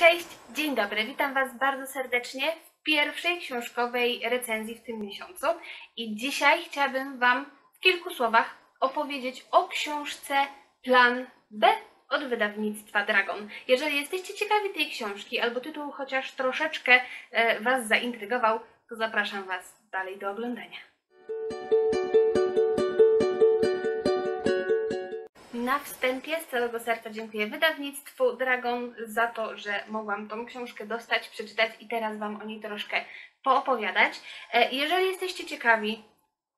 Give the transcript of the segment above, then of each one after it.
Cześć, dzień dobry, witam Was bardzo serdecznie w pierwszej książkowej recenzji w tym miesiącu. I dzisiaj chciałabym Wam w kilku słowach opowiedzieć o książce Plan B od wydawnictwa Dragon. Jeżeli jesteście ciekawi tej książki, albo tytuł chociaż troszeczkę e, Was zaintrygował, to zapraszam Was dalej do oglądania. Na wstępie z całego serca dziękuję wydawnictwu Dragon za to, że mogłam tą książkę dostać, przeczytać i teraz Wam o niej troszkę poopowiadać. E, Jeżeli jesteście ciekawi,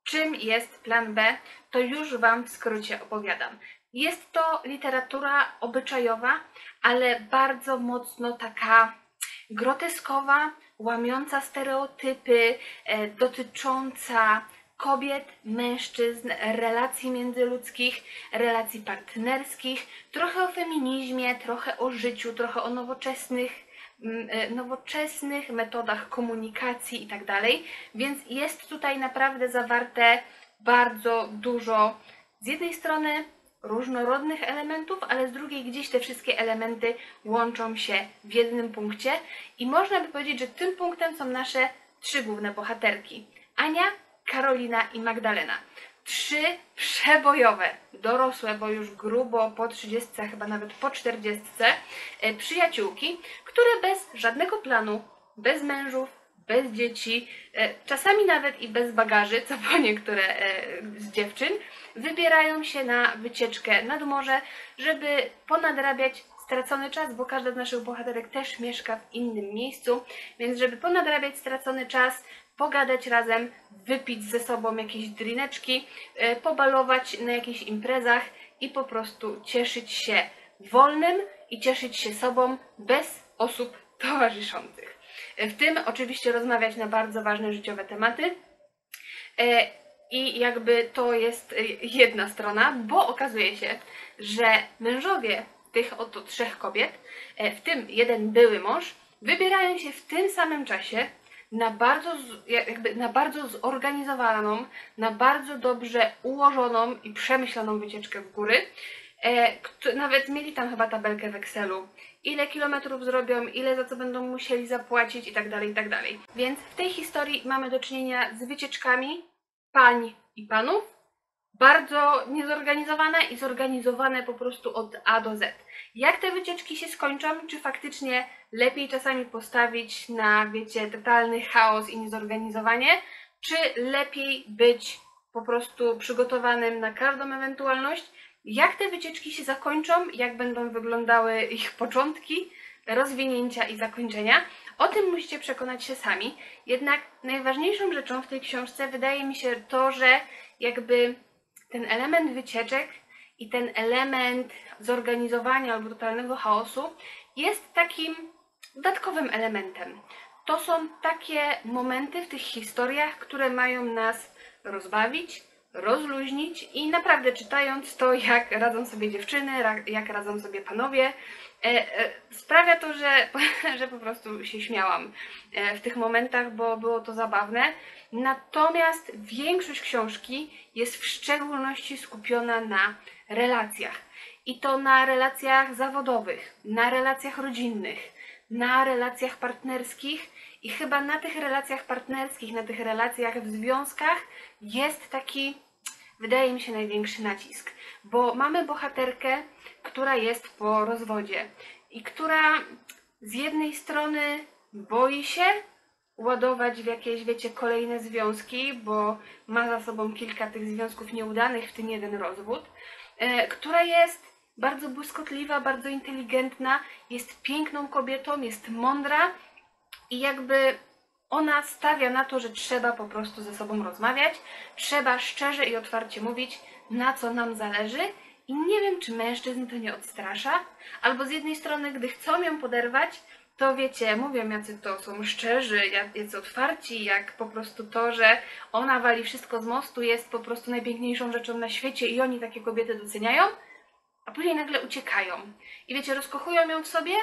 czym jest plan B, to już Wam w skrócie opowiadam. Jest to literatura obyczajowa, ale bardzo mocno taka groteskowa, łamiąca stereotypy, e, dotycząca kobiet, mężczyzn, relacji międzyludzkich, relacji partnerskich, trochę o feminizmie, trochę o życiu, trochę o nowoczesnych, mm, e, nowoczesnych metodach komunikacji itd. Więc jest tutaj naprawdę zawarte bardzo dużo z jednej strony różnorodnych elementów, ale z drugiej gdzieś te wszystkie elementy łączą się w jednym punkcie i można by powiedzieć, że tym punktem są nasze trzy główne bohaterki. Ania, Karolina i Magdalena. Trzy przebojowe, dorosłe, bo już grubo po 30, chyba nawet po 40, e, przyjaciółki, które bez żadnego planu, bez mężów, bez dzieci, e, czasami nawet i bez bagaży, co po niektóre e, z dziewczyn, wybierają się na wycieczkę nad morze, żeby ponadrabiać stracony czas, bo każda z naszych bohaterek też mieszka w innym miejscu, więc żeby ponadrabiać stracony czas, pogadać razem, wypić ze sobą jakieś drineczki, e, pobalować na jakichś imprezach i po prostu cieszyć się wolnym i cieszyć się sobą bez osób towarzyszących. E, W tym oczywiście rozmawiać na bardzo ważne życiowe tematy. E, I jakby to jest jedna strona, bo okazuje się, że mężowie tych oto trzech kobiet, w tym jeden były mąż, wybierają się w tym samym czasie na bardzo, jakby na bardzo zorganizowaną, na bardzo dobrze ułożoną i przemyślaną wycieczkę w góry. E, nawet mieli tam chyba tabelkę w Excelu, ile kilometrów zrobią, ile za co będą musieli zapłacić i tak dalej, i tak. Więc w tej historii mamy do czynienia z wycieczkami pań i panów, bardzo niezorganizowane i zorganizowane po prostu od A do Z. Jak te wycieczki się skończą? Czy faktycznie lepiej czasami postawić na, wiecie, totalny chaos i niezorganizowanie? Czy lepiej być po prostu przygotowanym na każdą ewentualność? Jak te wycieczki się zakończą? Jak będą wyglądały ich początki, rozwinięcia i zakończenia? O tym musicie przekonać się sami. Jednak najważniejszą rzeczą w tej książce wydaje mi się to, że jakby ten element wycieczek i ten element zorganizowania albo totalnego chaosu jest takim dodatkowym elementem. To są takie momenty w tych historiach, które mają nas rozbawić, rozluźnić i naprawdę czytając to, jak radzą sobie dziewczyny, jak radzą sobie panowie, e, e, sprawia to, że, że po prostu się śmiałam e, w tych momentach, bo było to zabawne. Natomiast większość książki jest w szczególności skupiona na relacjach. I to na relacjach zawodowych, na relacjach rodzinnych, na relacjach partnerskich i chyba na tych relacjach partnerskich, na tych relacjach w związkach jest taki, wydaje mi się, największy nacisk. Bo mamy bohaterkę, która jest po rozwodzie i która z jednej strony boi się ładować w jakieś, wiecie, kolejne związki, bo ma za sobą kilka tych związków nieudanych, w tym jeden rozwód, e, która jest bardzo błyskotliwa, bardzo inteligentna, jest piękną kobietą, jest mądra i jakby ona stawia na to, że trzeba po prostu ze sobą rozmawiać, trzeba szczerze i otwarcie mówić, na co nam zależy. I nie wiem, czy mężczyzn to nie odstrasza, albo z jednej strony, gdy chcą ją poderwać, to wiecie, mówią jacy to są szczerzy, jacy otwarci, jak po prostu to, że ona wali wszystko z mostu, jest po prostu najpiękniejszą rzeczą na świecie i oni takie kobiety doceniają, a później nagle uciekają. I wiecie, rozkochują ją w sobie,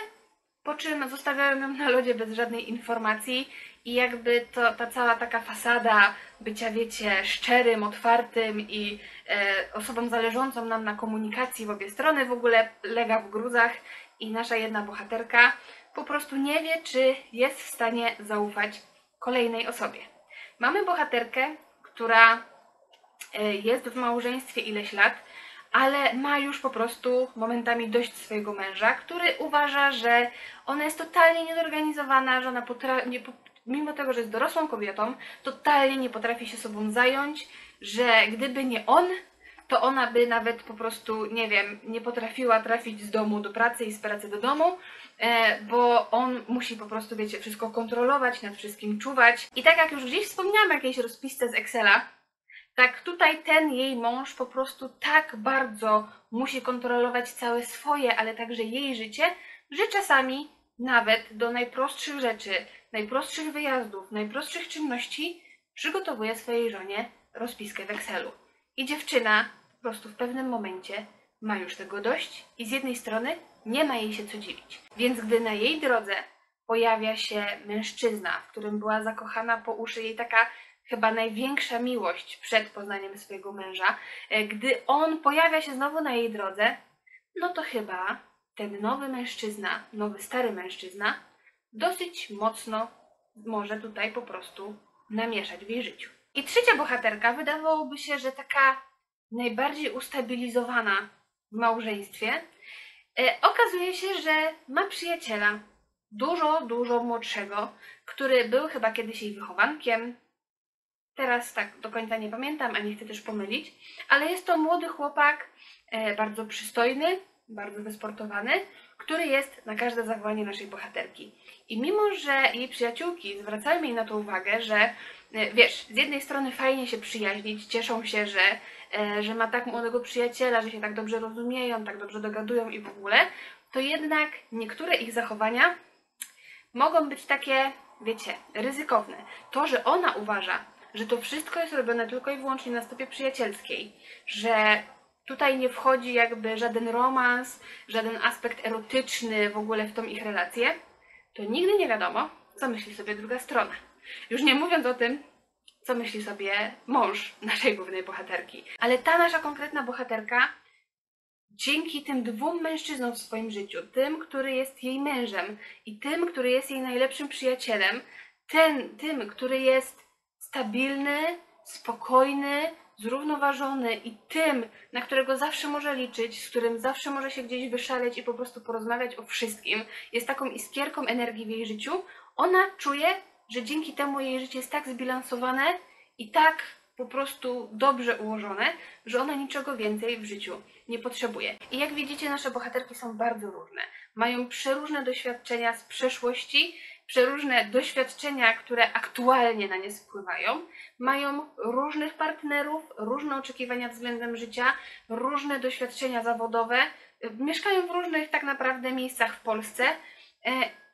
po czym zostawiają ją na lodzie bez żadnej informacji i jakby to, ta cała taka fasada bycia, wiecie, szczerym, otwartym i e, osobą zależącą nam na komunikacji w obie strony w ogóle lega w gruzach i nasza jedna bohaterka po prostu nie wie, czy jest w stanie zaufać kolejnej osobie. Mamy bohaterkę, która e, jest w małżeństwie ileś lat, ale ma już po prostu momentami dość swojego męża, który uważa, że ona jest totalnie niezorganizowana, że ona nie, mimo tego, że jest dorosłą kobietą, totalnie nie potrafi się sobą zająć, że gdyby nie on, to ona by nawet po prostu, nie wiem, nie potrafiła trafić z domu do pracy i z pracy do domu, e, bo on musi po prostu, wiecie, wszystko kontrolować, nad wszystkim czuwać. I tak jak już gdzieś wspomniałam jakiejś rozpisce z Excela, tak tutaj ten jej mąż po prostu tak bardzo musi kontrolować całe swoje, ale także jej życie, że czasami nawet do najprostszych rzeczy, najprostszych wyjazdów, najprostszych czynności przygotowuje swojej żonie rozpiskę w Excelu. I dziewczyna po prostu w pewnym momencie ma już tego dość i z jednej strony nie ma jej się co dziwić. Więc gdy na jej drodze pojawia się mężczyzna, w którym była zakochana po uszy jej taka chyba największa miłość przed poznaniem swojego męża, e, gdy on pojawia się znowu na jej drodze, no to chyba ten nowy mężczyzna, nowy stary mężczyzna, dosyć mocno może tutaj po prostu namieszać w jej życiu. I trzecia bohaterka wydawałoby się, że taka najbardziej ustabilizowana w małżeństwie, e, okazuje się, że ma przyjaciela, dużo, dużo młodszego, który był chyba kiedyś jej wychowankiem. Teraz tak do końca nie pamiętam, a nie chcę też pomylić, ale jest to młody chłopak, e, bardzo przystojny, bardzo wysportowany, który jest na każde zawołanie naszej bohaterki. I mimo, że jej przyjaciółki zwracają jej na to uwagę, że e, wiesz, z jednej strony fajnie się przyjaźnić, cieszą się, że, e, że ma tak młodego przyjaciela, że się tak dobrze rozumieją, tak dobrze dogadują i w ogóle, to jednak niektóre ich zachowania mogą być takie, wiecie, ryzykowne. To, że ona uważa, że to wszystko jest robione tylko i wyłącznie na stopie przyjacielskiej, że tutaj nie wchodzi jakby żaden romans, żaden aspekt erotyczny w ogóle w tą ich relację, to nigdy nie wiadomo, co myśli sobie druga strona. Już nie mówiąc o tym, co myśli sobie mąż naszej głównej bohaterki. Ale ta nasza konkretna bohaterka dzięki tym dwóm mężczyznom w swoim życiu, tym, który jest jej mężem i tym, który jest jej najlepszym przyjacielem, ten, tym, który jest stabilny, spokojny, zrównoważony i tym, na którego zawsze może liczyć, z którym zawsze może się gdzieś wyszaleć i po prostu porozmawiać o wszystkim, jest taką iskierką energii w jej życiu, ona czuje, że dzięki temu jej życie jest tak zbilansowane i tak po prostu dobrze ułożone, że ona niczego więcej w życiu nie potrzebuje. I jak widzicie, nasze bohaterki są bardzo różne. Mają przeróżne doświadczenia z przeszłości, przeróżne doświadczenia, które aktualnie na nie wpływają. Mają różnych partnerów, różne oczekiwania względem życia, różne doświadczenia zawodowe. y, Mieszkają w różnych tak naprawdę miejscach w Polsce. e,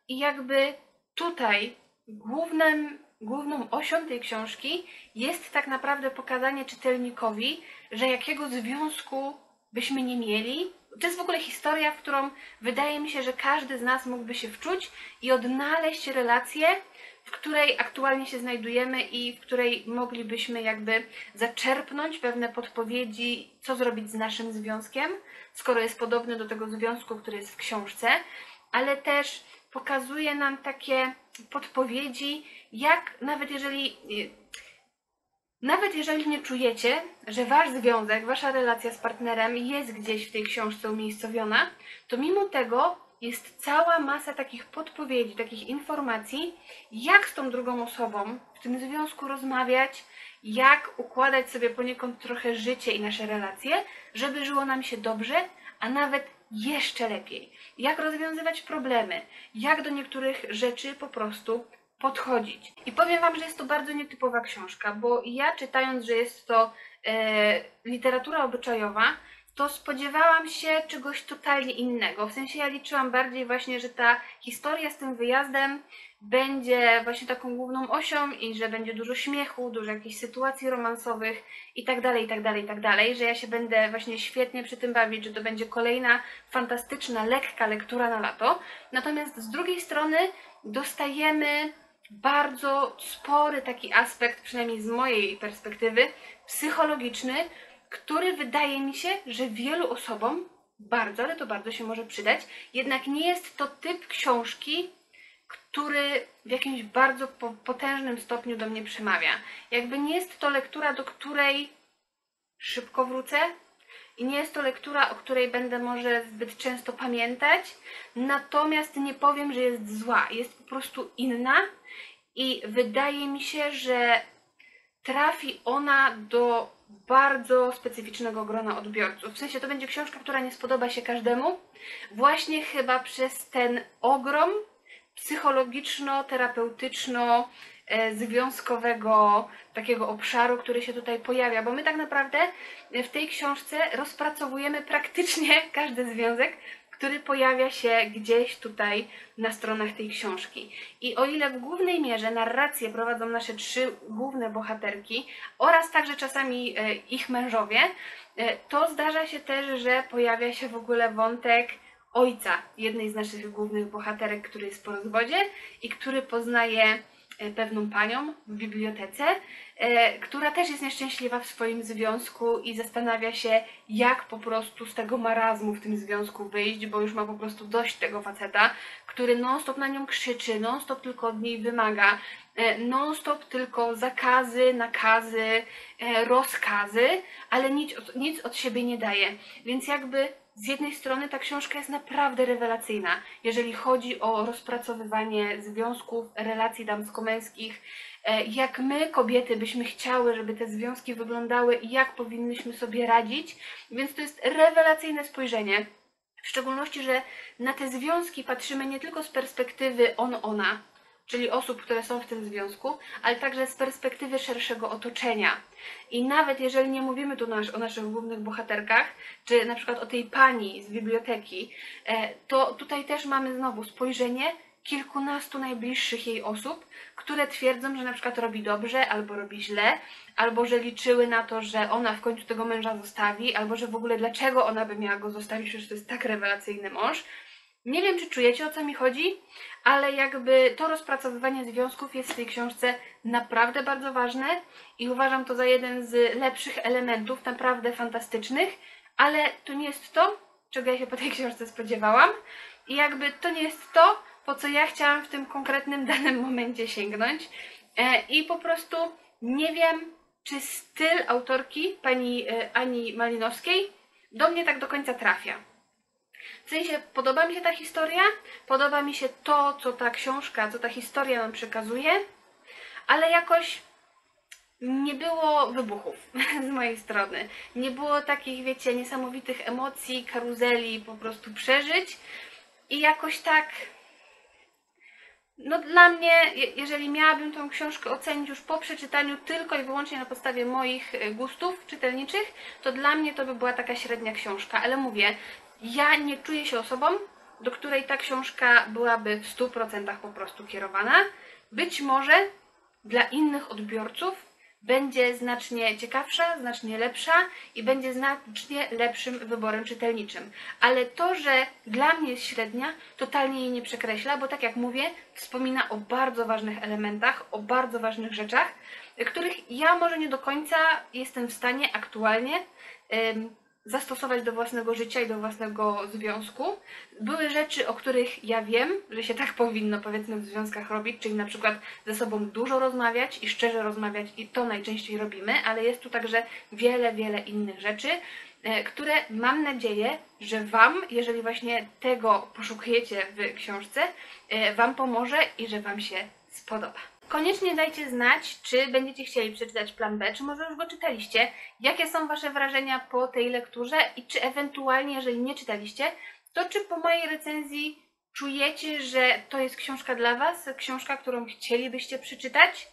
I jakby tutaj głównym, główną osią tej książki jest tak naprawdę pokazanie czytelnikowi, że jakiego związku byśmy nie mieli. To jest w ogóle historia, w którą wydaje mi się, że każdy z nas mógłby się wczuć i odnaleźć relację, w której aktualnie się znajdujemy i w której moglibyśmy jakby zaczerpnąć pewne podpowiedzi, co zrobić z naszym związkiem, skoro jest podobny do tego związku, który jest w książce, ale też pokazuje nam takie podpowiedzi, jak nawet jeżeli nawet jeżeli nie czujecie, że wasz związek, wasza relacja z partnerem jest gdzieś w tej książce umiejscowiona, to mimo tego jest cała masa takich podpowiedzi, takich informacji, jak z tą drugą osobą w tym związku rozmawiać, jak układać sobie poniekąd trochę życie i nasze relacje, żeby żyło nam się dobrze, a nawet jeszcze lepiej. Jak rozwiązywać problemy, jak do niektórych rzeczy po prostu podchodzić. I powiem Wam, że jest to bardzo nietypowa książka, bo ja czytając, że jest to e, literatura obyczajowa, to spodziewałam się czegoś totalnie innego. W sensie ja liczyłam bardziej właśnie, że ta historia z tym wyjazdem będzie właśnie taką główną osią i że będzie dużo śmiechu, dużo jakichś sytuacji romansowych i tak dalej, i tak dalej, i tak dalej, że ja się będę właśnie świetnie przy tym bawić, że to będzie kolejna fantastyczna, lekka lektura na lato. Natomiast z drugiej strony dostajemy bardzo spory taki aspekt, przynajmniej z mojej perspektywy, psychologiczny, który wydaje mi się, że wielu osobom bardzo, ale to bardzo się może przydać. Jednak nie jest to typ książki, który w jakimś bardzo po, potężnym stopniu do mnie przemawia. Jakby nie jest to lektura, do której szybko wrócę i nie jest to lektura, o której będę może zbyt często pamiętać, natomiast nie powiem, że jest zła. Jest po prostu inna i wydaje mi się, że trafi ona do bardzo specyficznego grona odbiorców. W sensie to będzie książka, która nie spodoba się każdemu, właśnie chyba przez ten ogrom psychologiczno-terapeutyczno związkowego takiego obszaru, który się tutaj pojawia, bo my tak naprawdę w tej książce rozpracowujemy praktycznie każdy związek, który pojawia się gdzieś tutaj na stronach tej książki. I o ile w głównej mierze narrację prowadzą nasze trzy główne bohaterki oraz także czasami e, ich mężowie, e, to zdarza się też, że pojawia się w ogóle wątek ojca jednej z naszych głównych bohaterek, który jest po rozwodzie i który poznaje e, pewną panią w bibliotece, e, która też jest nieszczęśliwa w swoim związku i zastanawia się, jak po prostu z tego marazmu w tym związku wyjść, bo już ma po prostu dość tego faceta, który non-stop na nią krzyczy, non-stop tylko od niej wymaga, e, non-stop tylko zakazy, nakazy, rozkazy, ale nic, nic od siebie nie daje. Więc jakby z jednej strony ta książka jest naprawdę rewelacyjna, jeżeli chodzi o rozpracowywanie związków, relacji damsko-męskich, e, jak my, kobiety, byśmy chciały, żeby te związki wyglądały i jak powinnyśmy sobie radzić. Więc to jest rewelacyjne spojrzenie. W szczególności, że na te związki patrzymy nie tylko z perspektywy on-ona, czyli osób, które są w tym związku, ale także z perspektywy szerszego otoczenia. I nawet jeżeli nie mówimy tu nasz, o naszych głównych bohaterkach, czy na przykład o tej pani z biblioteki, e, to tutaj też mamy znowu spojrzenie kilkunastu najbliższych jej osób, które twierdzą, że na przykład robi dobrze albo robi źle, albo że liczyły na to, że ona w końcu tego męża zostawi, albo że w ogóle dlaczego ona by miała go zostawić, przecież to jest tak rewelacyjny mąż. Nie wiem, czy czujecie o co mi chodzi, ale jakby to rozpracowywanie związków jest w tej książce naprawdę bardzo ważne i uważam to za jeden z lepszych elementów, naprawdę fantastycznych, ale to nie jest to, czego ja się po tej książce spodziewałam i jakby to nie jest to, po co ja chciałam w tym konkretnym danym momencie sięgnąć e, i po prostu nie wiem, czy styl autorki pani e, Ani Malinowskiej do mnie tak do końca trafia. W sensie podoba mi się ta historia, podoba mi się to, co ta książka, co ta historia nam przekazuje, ale jakoś nie było wybuchów z mojej strony. Nie było takich, wiecie, niesamowitych emocji, karuzeli, po prostu przeżyć. I jakoś tak. No dla mnie, jeżeli miałabym tą książkę ocenić już po przeczytaniu tylko i wyłącznie na podstawie moich e, gustów czytelniczych, to dla mnie to by była taka średnia książka. Ale mówię, ja nie czuję się osobą, do której ta książka byłaby w 100% po prostu kierowana. Być może dla innych odbiorców będzie znacznie ciekawsza, znacznie lepsza i będzie znacznie lepszym wyborem czytelniczym. Ale to, że dla mnie jest średnia, totalnie jej nie przekreśla, bo tak jak mówię, wspomina o bardzo ważnych elementach, o bardzo ważnych rzeczach, których ja może nie do końca jestem w stanie aktualnie zastosować do własnego życia i do własnego związku. Były rzeczy, o których ja wiem, że się tak powinno powiedzmy w związkach robić, czyli na przykład ze sobą dużo rozmawiać i szczerze rozmawiać i to najczęściej robimy, ale jest tu także wiele, wiele innych rzeczy, e, które mam nadzieję, że Wam, jeżeli właśnie tego poszukujecie w książce, e, Wam pomoże i że Wam się spodoba. Koniecznie dajcie znać, czy będziecie chcieli przeczytać plan B, czy może już go czytaliście, jakie są Wasze wrażenia po tej lekturze i czy ewentualnie, jeżeli nie czytaliście, to czy po mojej recenzji czujecie, że to jest książka dla Was, książka, którą chcielibyście przeczytać?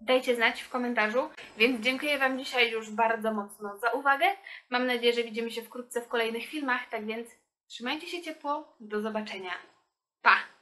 Dajcie znać w komentarzu. Więc dziękuję Wam dzisiaj już bardzo mocno za uwagę. Mam nadzieję, że widzimy się wkrótce w kolejnych filmach, tak więc trzymajcie się ciepło. Do zobaczenia. Pa!